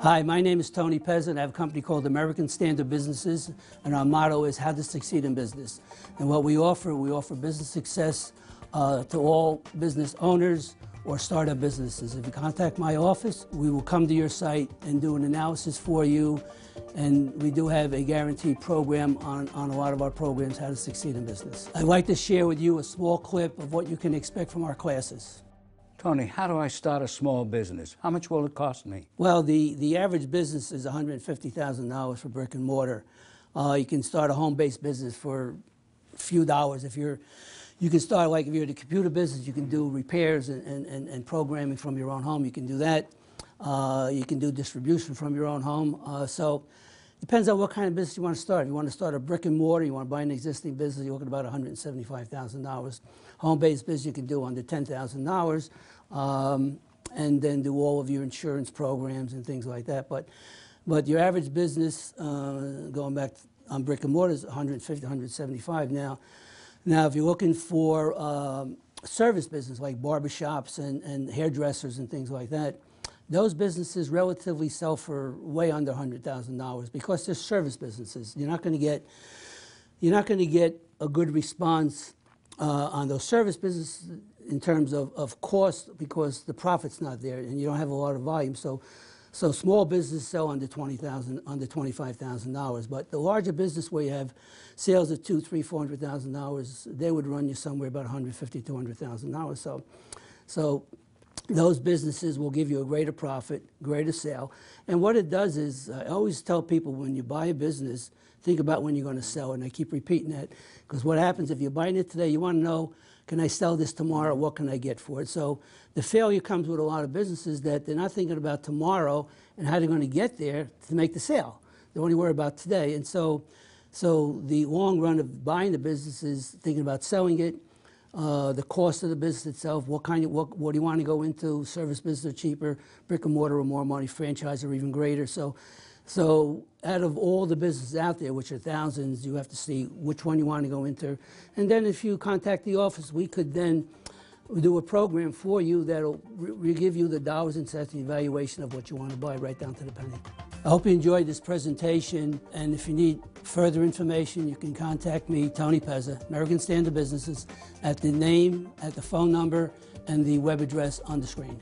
Hi, my name is Tony Pezza, I have a company called American Standard Businesses, and our motto is how to succeed in business. And what we offer, we offer business success uh, to all business owners or startup businesses. If you contact my office, we will come to your site and do an analysis for you. And we do have a guaranteed program on, on a lot of our programs, how to succeed in business. I'd like to share with you a small clip of what you can expect from our classes. Tony, how do I start a small business? How much will it cost me? Well, the, the average business is $150,000 for brick and mortar. Uh, you can start a home-based business for a few dollars. If you're, you can start like if you're in the computer business, you can do repairs and, and, and programming from your own home. You can do that. Uh, you can do distribution from your own home. Uh, so depends on what kind of business you want to start. If you want to start a brick and mortar, you want to buy an existing business, you're looking at about $175,000. Home-based business you can do under $10,000 um, and then do all of your insurance programs and things like that. But, but your average business, uh, going back on brick and mortar, is 150, 175 now. Now, if you're looking for um, service business like barbershops and, and hairdressers and things like that, those businesses relatively sell for way under $100,000 because they're service businesses. You're not going to get you're not going to get a good response uh, on those service businesses in terms of, of cost because the profit's not there and you don't have a lot of volume. So, so small businesses sell under twenty thousand, under twenty-five thousand dollars. But the larger business where you have sales of two, three, four hundred thousand dollars, they would run you somewhere about one hundred fifty, two hundred thousand dollars. So, so those businesses will give you a greater profit, greater sale. And what it does is, I always tell people when you buy a business, think about when you're going to sell. And I keep repeating that because what happens if you're buying it today, you want to know, can I sell this tomorrow? What can I get for it? So the failure comes with a lot of businesses that they're not thinking about tomorrow and how they're going to get there to make the sale. They're only worry about today. And so, so the long run of buying the business is thinking about selling it, uh, the cost of the business itself, what kind of, what, what do you want to go into, service business cheaper, brick and mortar or more money, franchise or even greater. So, so out of all the businesses out there, which are thousands, you have to see which one you want to go into. And then if you contact the office, we could then do a program for you that'll give you the dollars and cents evaluation of what you want to buy right down to the penny. I hope you enjoyed this presentation, and if you need further information, you can contact me, Tony Pezza, American Standard Businesses, at the name, at the phone number, and the web address on the screen.